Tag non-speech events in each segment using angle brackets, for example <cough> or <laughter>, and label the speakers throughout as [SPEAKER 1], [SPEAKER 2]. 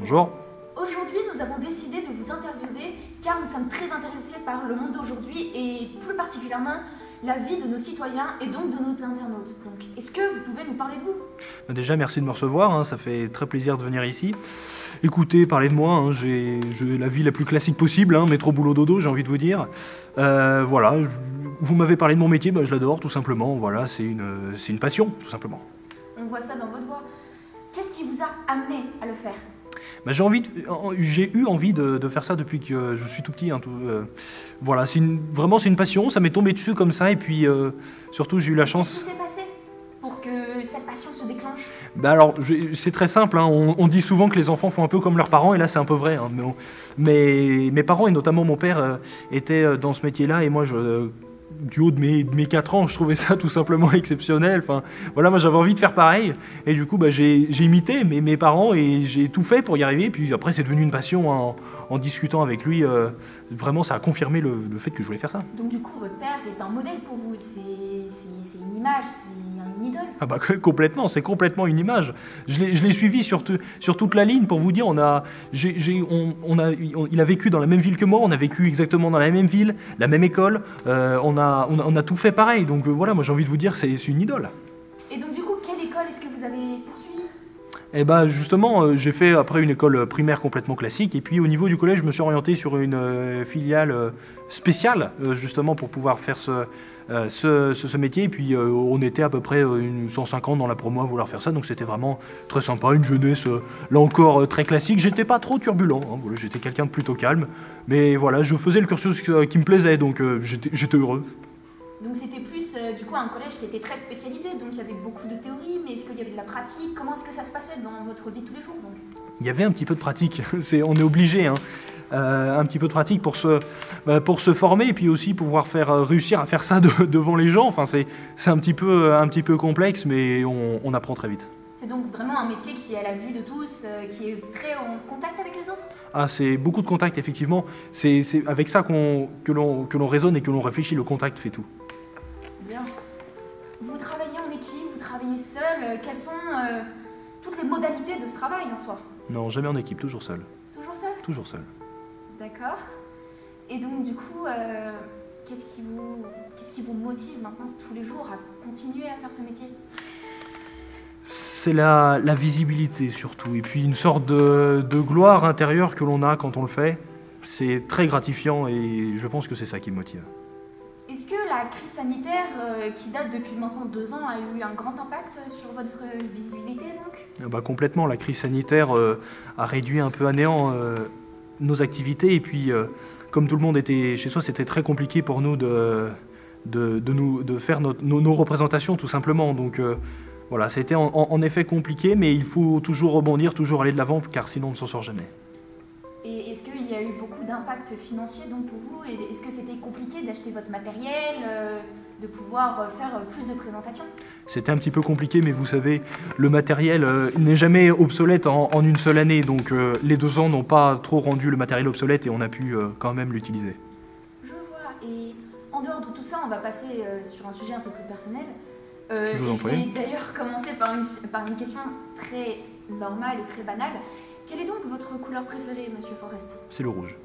[SPEAKER 1] Bonjour.
[SPEAKER 2] Aujourd'hui, nous avons décidé de vous interviewer car nous sommes très intéressés par le monde d'aujourd'hui et plus particulièrement la vie de nos citoyens et donc de nos internautes. Donc, est-ce que vous pouvez nous parler de vous?
[SPEAKER 1] Bah, Déjà, merci de me recevoir, hein, ça fait très plaisir de venir ici. Écoutez, parlez de moi, hein, j'ai la vie la plus classique possible, hein, métro, boulot, dodo, j'ai envie de vous dire. Euh, voilà, vous m'avez parlé de mon métier, bah, je l'adore, tout simplement. Voilà, c'est une, c'est une passion, tout simplement.
[SPEAKER 2] On voit ça dans votre voix. Qu'est-ce qui vous a amené à le faire?
[SPEAKER 1] Bah, j'ai envie, de- j'ai eu envie de, de faire ça depuis que je suis tout petit. hein, tout, euh, voilà, c'est une- vraiment c'est une passion. Ça m'est tombé dessus comme ça, et puis euh, surtout j'ai eu la
[SPEAKER 2] Qu'est-ce
[SPEAKER 1] chance.
[SPEAKER 2] qui s'est passé pour que cette passion se déclenche?
[SPEAKER 1] Bah alors, je- c'est très simple. hein, On, on dit souvent que les enfants font un peu comme leurs parents, et là c'est un peu vrai. hein, mais, on- mais mes parents et notamment mon père euh, étaient euh, dans ce métier-là, et moi je du haut de mes, de mes 4 ans, je trouvais ça tout simplement <laughs> exceptionnel. Enfin, voilà, moi j'avais envie de faire pareil. Et du coup, bah, j'ai imité mes, parents et j'ai tout fait pour y arriver. Puis après, c'est devenu une passion hein, en, discutant avec lui. euh, vraiment, ça a confirmé le, fait que je voulais faire ça.
[SPEAKER 2] Donc du coup, votre père est un modèle pour vous. C'est une image, une idole.
[SPEAKER 1] Ah bah complètement, c'est complètement une image. Je l'ai suivi sur, toute la ligne pour vous dire, on a, j'ai- j'ai- on, on a, on- il a vécu dans la même ville que moi, on a vécu exactement dans la même ville, la même école, euh, on, a, on, a, on a tout fait pareil. Donc euh, voilà, moi j'ai envie de vous dire, c'est une idole.
[SPEAKER 2] Et donc du coup, quelle école est-ce que vous avez poursuivi?
[SPEAKER 1] Et bah justement, euh, j'ai fait après une école primaire complètement classique, et puis au niveau du collège, je me suis orienté sur une filiale spéciale, justement pour pouvoir faire ce, ce, ce- ce métier. Et puis euh, on était à peu près euh, une 150 dans la promo à vouloir faire ça, donc c'était vraiment très sympa, une jeunesse euh, là encore euh, très classique. J'étais pas trop turbulent, hein, voilà, j'étais quelqu'un de plutôt calme, mais voilà, je faisais le cursus euh, qui me plaisait, donc euh, j'étais heureux.
[SPEAKER 2] Donc c'était plus euh, du coup un collège qui était très spécialisé, donc il y avait beaucoup de théorie, mais est-ce qu'il y avait de la pratique? Comment est-ce que ça se passait dans votre vie de tous les jours donc?
[SPEAKER 1] Il y avait un petit peu de pratique, <laughs> c'est, on est obligé, hein. Euh, un petit peu de pratique pour se, bah, pour se former et puis aussi pouvoir faire, euh, réussir à faire ça de- <laughs> devant les gens. Enfin, c'est, c'est un, petit peu, un petit peu complexe, mais on, on apprend très vite.
[SPEAKER 2] C'est donc vraiment un métier qui est à la vue de tous, euh, qui est très en contact avec les autres?
[SPEAKER 1] Ah, c'est beaucoup de contact, effectivement. C'est, c'est avec ça qu'on, que, l'on, que l'on raisonne et que l'on réfléchit. Le contact fait tout.
[SPEAKER 2] Bien. Vous travaillez en équipe, vous travaillez seul, euh, quelles sont euh, toutes les modalités de ce travail en soi?
[SPEAKER 1] Non, jamais en équipe, toujours seul.
[SPEAKER 2] Toujours seul?
[SPEAKER 1] Toujours seul.
[SPEAKER 2] D'accord. Et donc du coup, euh, qu'est-ce qui, vous, qu'est-ce qui vous motive maintenant tous les jours à continuer à faire ce métier?
[SPEAKER 1] C'est la, la visibilité surtout, et puis une sorte de, de gloire intérieure que l'on a quand on le fait. C'est très gratifiant et je pense que c'est ça qui me motive.
[SPEAKER 2] Est-ce que la crise sanitaire, euh, qui date depuis maintenant deux ans, a eu un grand impact sur votre visibilité donc?
[SPEAKER 1] Ah bah, complètement, la crise sanitaire euh, a réduit un peu à néant euh, nos activités et puis euh, comme tout le monde était chez soi, c'était très compliqué pour nous de, nous, de faire nos, représentations tout simplement. Donc euh, voilà, c'était en effet compliqué, mais il faut toujours rebondir, toujours aller de l'avant car sinon on ne s'en sort jamais.
[SPEAKER 2] Et est-ce qu'il y a eu beaucoup d'impact financier donc pour vous? Est-ce que c'était compliqué d'acheter votre matériel, euh, de pouvoir euh, faire euh, plus de présentations?
[SPEAKER 1] C'était un petit peu compliqué, mais vous savez, le matériel euh, n'est jamais obsolète en, en une seule année, donc euh, les deux ans n'ont pas trop rendu le matériel obsolète et on a pu euh, quand même l'utiliser.
[SPEAKER 2] Je vois. Et en dehors de tout ça, on va passer sur un sujet un peu plus personnel.
[SPEAKER 1] Je vous en
[SPEAKER 2] je vais d'ailleurs commencer par une, par une question très normale et très banale. Quelle est donc votre couleur préférée, Monsieur Forrest
[SPEAKER 1] C'est le rouge.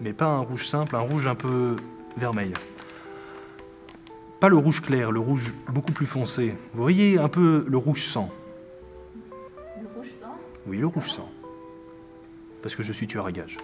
[SPEAKER 1] Mais pas un rouge simple, un rouge un peu vermeil. Pas le rouge clair, le rouge beaucoup plus foncé. Vous voyez un peu le rouge sang.
[SPEAKER 2] Le rouge sang?
[SPEAKER 1] Oui, le rouge sang. Parce que je suis tueur à gages.